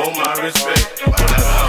all my respect.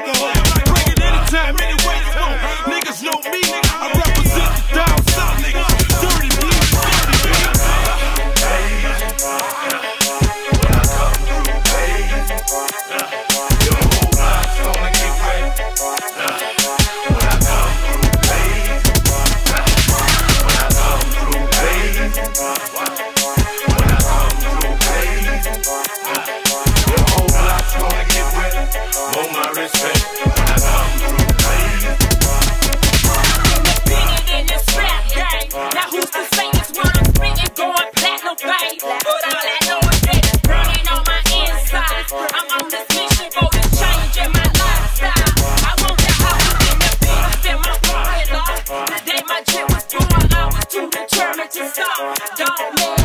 alcohol. Bring it anytime, anywhere. Niggas know me, I represent the dog. you determined to stop. Don't move.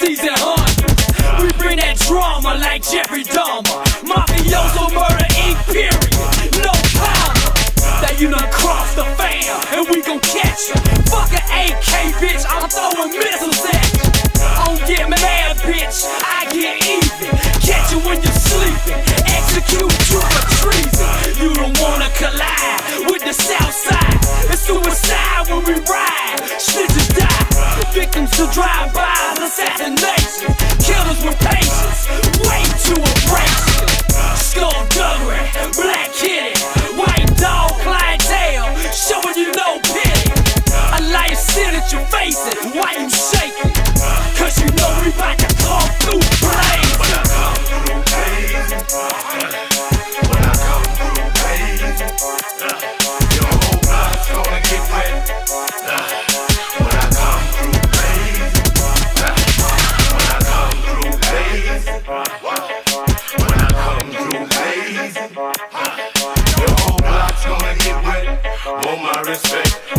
Season hunt. We bring that drama like Jeffrey Dahmer. Mafioso Murder Inc period. No comma. That you done crossed the fam and we gon' catch you. Fuck an AK, bitch. I'm throwing missiles at you. Don't get mad, bitch. I get even. Catch you when you're sleeping. Execute you for treason. You don't wanna collide with the South Side. It's suicide when we ride. Shit just die. Victims to drive. Your whole block's gonna get wet. Want my respect?